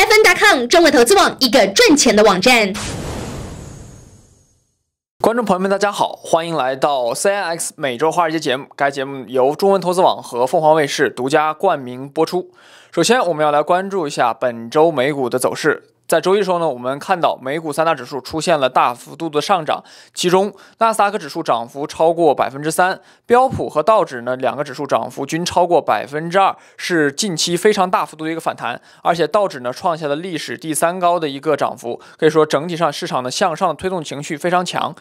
fn.com 中文投资网，一个赚钱的网站。观众朋友们，大家好，欢迎来到 CNX 每周华尔街节目。该节目由中文投资网和凤凰卫视独家冠名播出。首先，我们要来关注一下本周美股的走势。在周一的时候呢，我们看到美股三大指数出现了大幅度的上涨，其中纳斯达克指数涨幅超过百分之三，标普和道指呢两个指数涨幅均超过百分之二，是近期非常大幅度的一个反弹。而且道指呢创下了历史第三高的一个涨幅，可以说整体上市场的向上推动情绪非常强。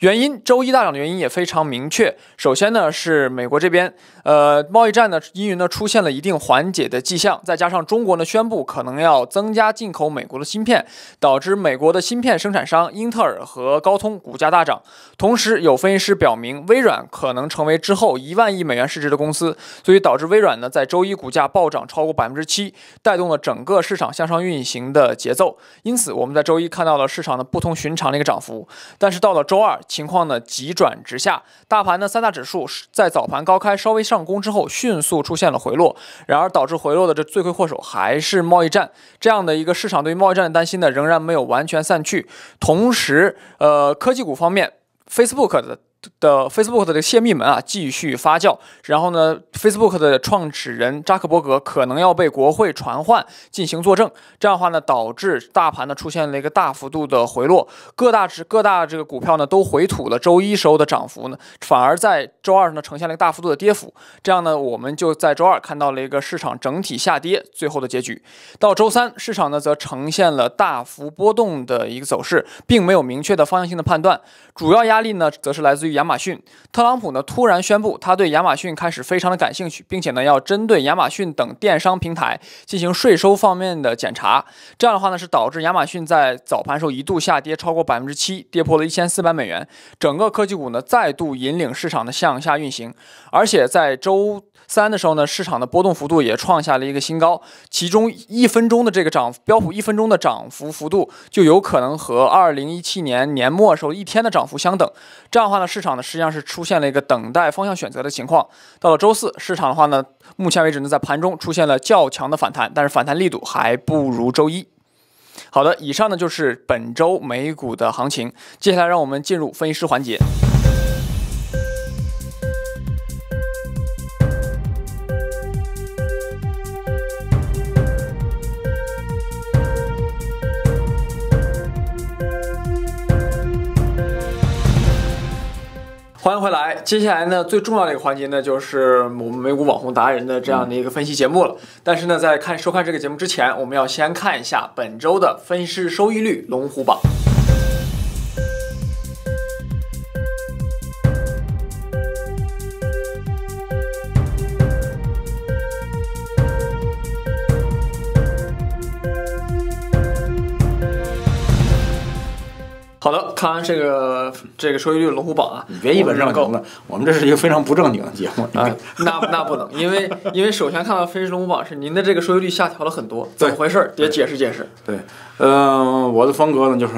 原因，周一大涨的原因也非常明确。首先呢是美国这边，呃，贸易战呢因为呢出现了一定缓解的迹象，再加上中国呢宣布可能要增加进口美国的芯片，导致美国的芯片生产商英特尔和高通股价大涨。同时，有分析师表明，微软可能成为之后一万亿美元市值的公司，所以导致微软呢在周一股价暴涨超过百分之七，带动了整个市场向上运行的节奏。因此，我们在周一看到了市场的不同寻常的一个涨幅。但是到了周二，情况呢急转直下，大盘的三大指数在早盘高开稍微上攻之后，迅速出现了回落。然而导致回落的这罪魁祸首还是贸易战，这样的一个市场对于贸易战担心的仍然没有完全散去。同时，呃，科技股方面，Facebook 的。的 Facebook 的这个泄密门啊继续发酵，然后呢，Facebook 的创始人扎克伯格可能要被国会传唤进行作证，这样的话呢，导致大盘呢出现了一个大幅度的回落，各大指各大这个股票呢都回吐了周一时候的涨幅呢，反而在周二呢呈现了一个大幅度的跌幅，这样呢，我们就在周二看到了一个市场整体下跌最后的结局。到周三，市场呢则呈现了大幅波动的一个走势，并没有明确的方向性的判断，主要压力呢则是来自于。亚马逊，特朗普呢突然宣布，他对亚马逊开始非常的感兴趣，并且呢要针对亚马逊等电商平台进行税收方面的检查。这样的话呢，是导致亚马逊在早盘时候一度下跌超过百分之七，跌破了一千四百美元。整个科技股呢再度引领市场的向下运行，而且在周三的时候呢，市场的波动幅度也创下了一个新高，其中一分钟的这个涨标普一分钟的涨幅幅度就有可能和二零一七年年末时候一天的涨幅相等。这样的话呢是，市场呢实际上是出现了一个等待方向选择的情况。到了周四，市场的话呢，目前为止呢在盘中出现了较强的反弹，但是反弹力度还不如周一。好的，以上呢就是本周美股的行情，接下来让我们进入分析师环节。回来。接下来呢，最重要的一个环节呢，就是我们美股网红达人的这样的一个分析节目了。但是呢，在看收看这个节目之前，我们要先看一下本周的分析师收益率龙虎榜。看完这个这个收益率龙虎榜啊，你别一本正经的，我们这是一个非常不正经的节目啊。那那不能，因为因为首先看到分析龙虎榜是您的这个收益率下调了很多，怎么回事？得解释解释。对，嗯，我的风格呢就是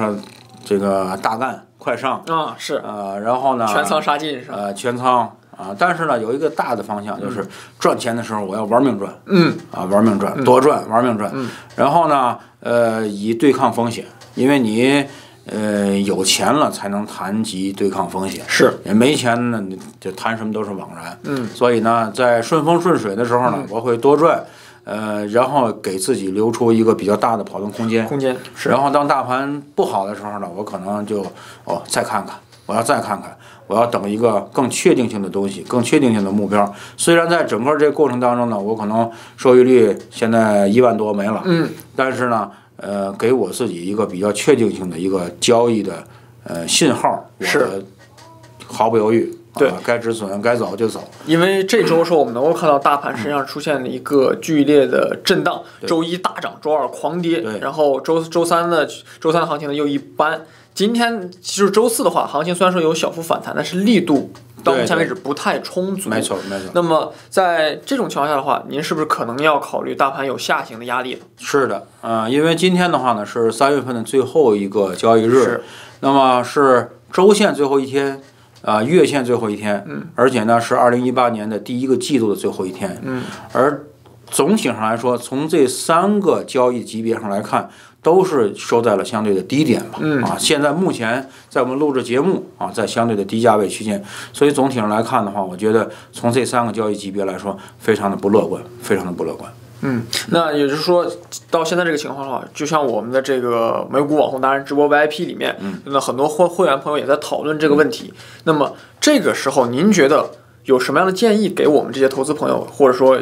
这个大干快上啊，是呃，然后呢全仓杀进是吧？呃，全仓啊，但是呢有一个大的方向就是赚钱的时候我要玩命赚，嗯啊，玩命赚，多赚，玩命赚。嗯，然后呢，呃，以对抗风险，因为你。呃，有钱了才能谈及对抗风险，是也没钱呢，就谈什么都是枉然。嗯，所以呢，在顺风顺水的时候呢，我会多赚，呃，然后给自己留出一个比较大的跑动空间。空间是。然后当大盘不好的时候呢，我可能就哦再看看，我要再看看，我要等一个更确定性的东西，更确定性的目标。虽然在整个这个过程当中呢，我可能收益率现在一万多没了，嗯，但是呢。呃，给我自己一个比较确定性的一个交易的呃信号，是毫不犹豫，对，该止损该走就走。因为这周是我们能够看到大盘实际上出现了一个剧烈的震荡，周一大涨，周二狂跌，然后周周三的周三的行情呢又一般。今天其实周四的话，行情虽然说有小幅反弹，但是力度到目前为止不太充足。没错，没错。那么在这种情况下的话，您是不是可能要考虑大盘有下行的压力？是的，嗯，因为今天的话呢是三月份的最后一个交易日，是。那么是周线最后一天，啊，月线最后一天，嗯，而且呢是二零一八年的第一个季度的最后一天，嗯，而总体上来说，从这三个交易级别上来看，都是收在了相对的低点吧。嗯啊，现在目前在我们录制节目啊，在相对的低价位区间，所以总体上来看的话，我觉得从这三个交易级别来说，非常的不乐观，非常的不乐观。嗯，那也就是说，到现在这个情况的话，就像我们的这个美股网红达人直播 VIP 里面，嗯那很多会会员朋友也在讨论这个问题。那么这个时候，您觉得有什么样的建议给我们这些投资朋友，或者说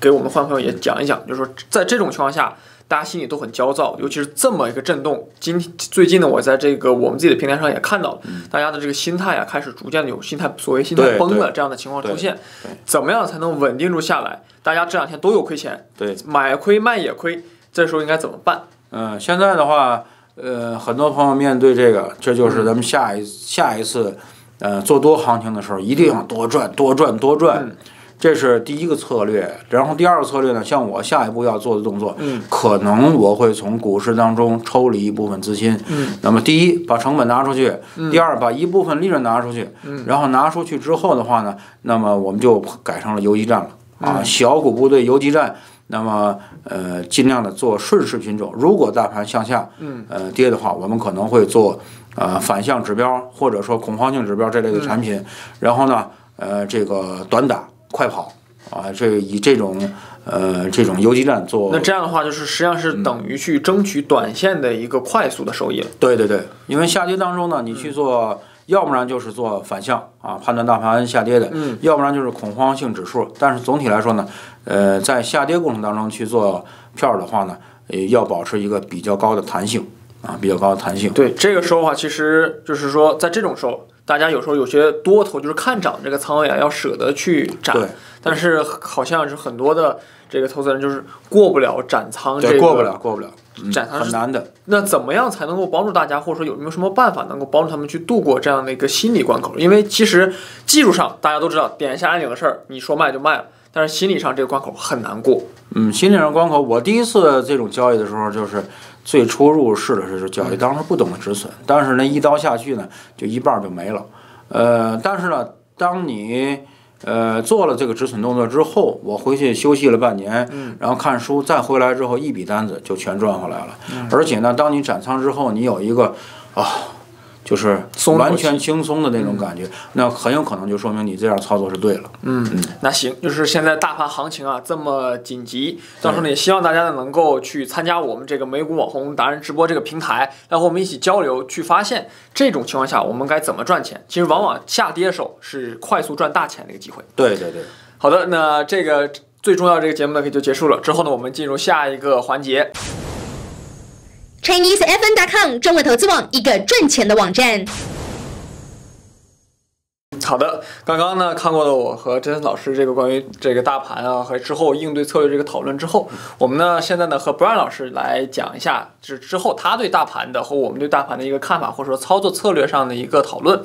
给我们换朋友也讲一讲？就是说，在这种情况下，大家心里都很焦躁，尤其是这么一个震动。今最近呢，我在这个我们自己的平台上也看到了，大家的这个心态啊，开始逐渐的有心态所谓心态崩了这样的情况出现。怎么样才能稳定住下来？大家这两天都有亏钱，对，买亏卖也亏，这时候应该怎么办？嗯，现在的话，呃，很多朋友面对这个，这就是咱们下一下一次，呃，做多行情的时候，一定要多赚多赚多赚，这是第一个策略。然后第二个策略呢，像我下一步要做的动作，嗯，可能我会从股市当中抽离一部分资金，嗯，那么第一把成本拿出去，第二把一部分利润拿出去，嗯，然后拿出去之后的话呢，那么我们就改成了游击战了啊，嗯小股部队游击战。那么，呃，尽量的做顺势品种。如果大盘向下，嗯，呃，跌的话，我们可能会做呃反向指标或者说恐慌性指标这类的产品。然后呢，呃，这个短打、快跑啊，这个以这种呃这种游击战做。那这样的话，就是实际上是等于去争取短线的一个快速的收益了。对对对，因为下跌当中呢，你去做，要不然就是做反向啊，判断大盘下跌的，嗯，要不然就是恐慌性指数。但是总体来说呢，呃，在下跌过程当中去做票的话呢，呃，要保持一个比较高的弹性啊，比较高的弹性。对，这个时候的话，其实就是说，在这种时候，大家有时候有些多头就是看涨这个仓位啊，要舍得去斩对，但是好像是很多的这个投资人就是过不了斩仓这个，对，过不了，过不了，嗯斩仓是很难的。那怎么样才能够帮助大家，或者说有没有什么办法能够帮助他们去度过这样的一个心理关口？因为其实技术上大家都知道，点一下按钮的事儿，你说卖就卖了，但是心理上这个关口很难过。嗯，心理上关口，我第一次这种交易的时候，就是最初入市的时候交易，当时不懂得止损，但是呢，一刀下去呢，就一半儿就没了。呃，但是呢，当你呃做了这个止损动作之后，我回去休息了半年，嗯然后看书，再回来之后，一笔单子就全赚回来了。而且呢，当你斩仓之后，你有一个啊。就是松完全轻松的那种感觉，那很有可能就说明你这样操作是对了。嗯，那行，就是现在大盘行情啊这么紧急，到时候呢也希望大家呢能够去参加我们这个美股网红达人直播这个平台，来和我们一起交流，去发现这种情况下我们该怎么赚钱。其实往往下跌的时候是快速赚大钱的一个机会。对对对。好的，那这个最重要的这个节目呢，可以就结束了。之后呢，我们进入下一个环节。ChineseFN.com 中文投资网，一个赚钱的网站。好的，刚刚呢看过了我和真森老师这个关于这个大盘啊和之后应对策略这个讨论之后，我们呢现在呢和 Brian 老师来讲一下，就是之后他对大盘的和我们对大盘的一个看法，或者说操作策略上的一个讨论。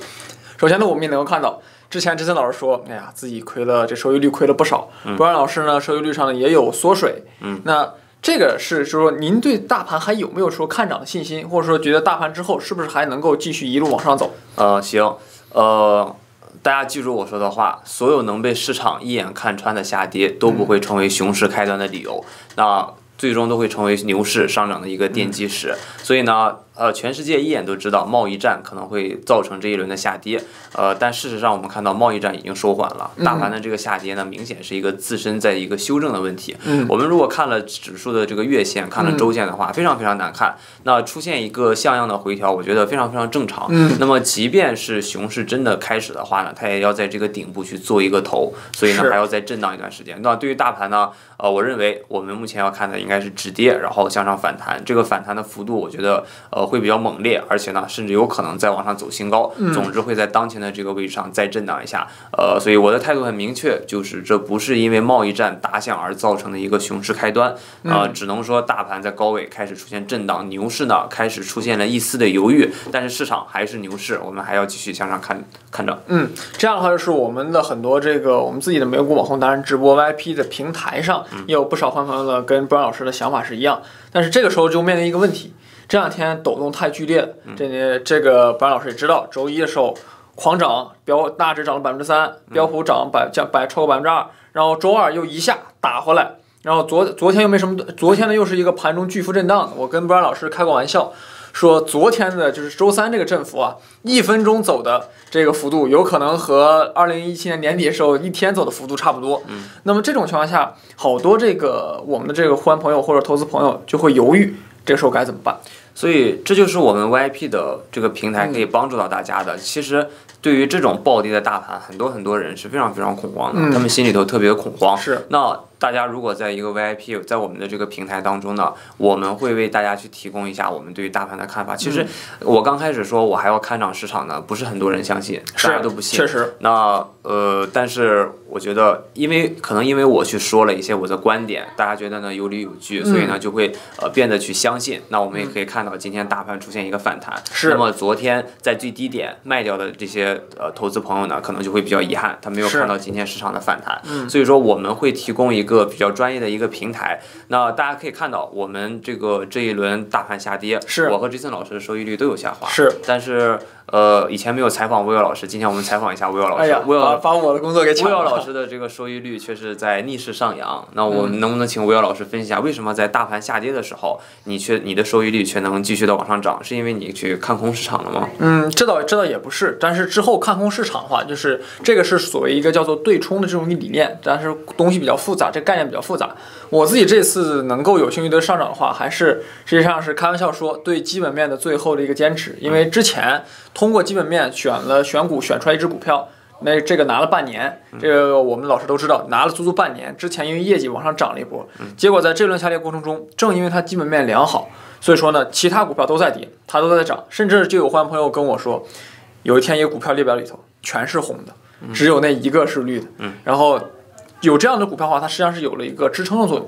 首先呢，我们也能够看到，之前真森老师说，哎呀，自己亏了，这收益率亏了不少。Brian 老师呢，收益率上呢也有缩水。嗯，那这个是说您对大盘还有没有说看涨的信心，或者说觉得大盘之后是不是还能够继续一路往上走？呃，行，呃，大家记住我说的话，所有能被市场一眼看穿的下跌都不会成为熊市开端的理由，那最终都会成为牛市上涨的一个奠基石。所以呢，呃，全世界一眼都知道贸易战可能会造成这一轮的下跌，呃，但事实上我们看到贸易战已经收缓了，大盘的这个下跌呢，明显是一个自身在一个修正的问题。嗯我们如果看了指数的这个月线，看了周线的话，非常非常难看。那出现一个像样的回调，我觉得非常非常正常。嗯那么即便是熊市真的开始的话呢，它也要在这个顶部去做一个头，所以呢还要再震荡一段时间。那对于大盘呢，呃，我认为我们目前要看的应该是止跌，然后向上反弹。这个反弹的幅度，我觉得呃会比较猛烈，而且呢，甚至有可能再往上走新高。嗯总之会在当前的这个位置上再震荡一下。呃，所以我的态度很明确，就是这不是因为贸易战打响而造成的一个熊市开端。呃，嗯只能说大盘在高位开始出现震荡，牛市呢开始出现了一丝的犹豫，但是市场还是牛市，我们还要继续向上看看着。嗯，这样的话就是我们的很多这个我们自己的美股网红达人直播 VIP 的平台上，也有不少朋友呢跟 Brian 老师的想法是一样，但是这个时候就面临一个问题，这两天抖动太剧烈了，这这个 Brian 老师也知道，周一的时候狂涨，标大指涨了百分之三，标普涨百降百超过百分之二，然后周二又一下打回来。然后昨昨天又没什么，昨天呢又是一个盘中巨幅震荡。我跟布然老师开过玩笑，说昨天的就是周三这个振幅啊，一分钟走的这个幅度，有可能和二零一七年年底的时候一天走的幅度差不多。嗯，那么这种情况下，好多这个我们的这个会员朋友或者投资朋友就会犹豫，这个时候该怎么办？所以这就是我们 VIP 的这个平台可以帮助到大家的。其实对于这种暴跌的大盘，很多很多人是非常非常恐慌的，嗯他们心里头特别恐慌。是那大家如果在一个 VIP，在我们的这个平台当中呢，我们会为大家去提供一下我们对于大盘的看法。其实我刚开始说我还要看涨市场呢，不是很多人相信，大家都不信确。实，那呃，但是我觉得，因为可能因为我去说了一些我的观点，大家觉得呢有理有据，所以嗯呢就会呃变得去相信。那我们也可以看到今天大盘出现一个反弹，是那么昨天在最低点卖掉的这些呃投资朋友呢，可能就会比较遗憾，他没有看到今天市场的反弹。嗯所以说我们会提供一个比较专业的一个平台。那大家可以看到，我们这个这一轮大盘下跌，是我和 Jason 老师的收益率都有下滑。是，但是呃以前没有采访魏耀老师，今天我们采访一下魏耀老师。哎呀，魏耀把把我的工作给抢了。魏耀老师的这个收益率却是在逆势上扬。那我嗯们能不能请魏耀老师分析一下，为什么在大盘下跌的时候，你却你的收益率却能继续的往上涨？是因为你去看空市场了吗？嗯，这倒这倒也不是，但是之后看空市场的话，就是这个是所谓一个叫做对冲的这种理念，但是东西比较复杂，这概念比较复杂。我自己这次能够有幸运的上涨的话，还是实际上是开玩笑说对基本面的最后的一个坚持，因为之前通过基本面选了选股选出来一只股票。那这个拿了半年，这个我们老师都知道，拿了足足半年。之前因为业绩往上涨了一波，结果在这轮下跌过程中，正因为它基本面良好，所以说呢，其他股票都在跌，它都在涨，甚至就有会员朋友跟我说，有一天一个股票列表里头全是红的，只有那一个是绿的。嗯然后有这样的股票的话，它实际上是有了一个支撑的作用。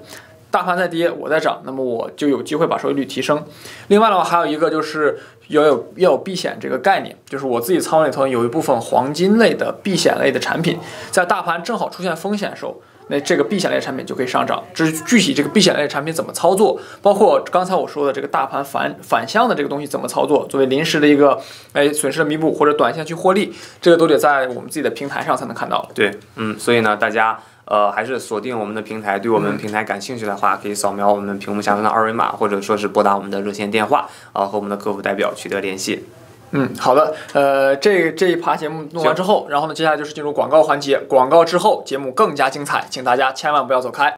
大盘在跌，我在涨，那么我就有机会把收益率提升。另外的话，还有一个就是要有要有避险这个概念，就是我自己仓位里头有一部分黄金类的避险类的产品，在大盘正好出现风险的时候，那这个避险类产品就可以上涨。至于具体这个避险类产品怎么操作，包括刚才我说的这个大盘反反向的这个东西怎么操作，作为临时的一个哎损失的弥补或者短线去获利，这个都得在我们自己的平台上才能看到。对，嗯，所以呢，大家呃还是锁定我们的平台，对我嗯们平台感兴趣的话，可以扫描我们屏幕下方的二维码，或者说是拨打我们的热线电话，啊、和我们的客服代表取得联系。嗯，好的，呃，这这一趴节目弄完之后，然后呢，接下来就是进入广告环节，广告之后节目更加精彩，请大家千万不要走开。